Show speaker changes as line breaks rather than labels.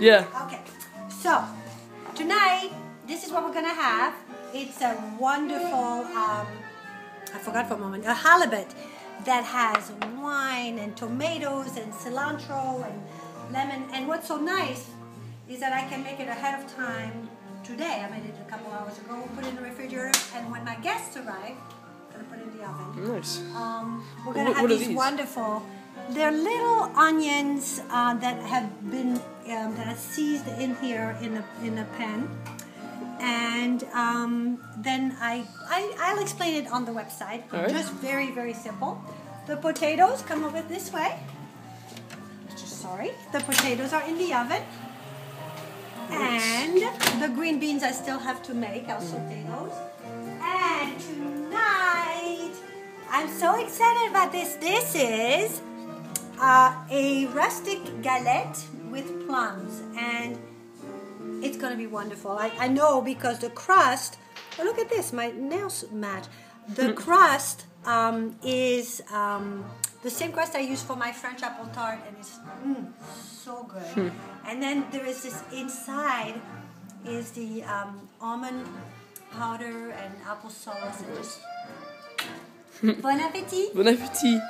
Yeah.
Okay. So tonight, this is what we're gonna have. It's a wonderful. Um, I forgot for a moment. A halibut that has wine and tomatoes and cilantro and lemon. And what's so nice is that I can make it ahead of time today. I made it a couple hours ago. Put it in the refrigerator, and when my guests arrive, I'm gonna put it in the oven.
Nice.
Um, we're gonna have
what
these,
these?
wonderful. They're little onions uh, that have been um, that are seized in here in a in a pan, and um, then I, I I'll explain it on the website.
Right.
Just very very simple. The potatoes come over this way. Sorry, the potatoes are in the oven. And the green beans I still have to make. I'll saute those. And tonight, I'm so excited about this. This is uh, a rustic galette with plums, and it's gonna be wonderful. I, I know because the crust. Oh, look at this! My nails match. The crust um, is um, the same crust I use for my French apple tart, and it's mm, so good. And then there is this inside is the um, almond powder and applesauce, and just bon appetit.
Bon appétit.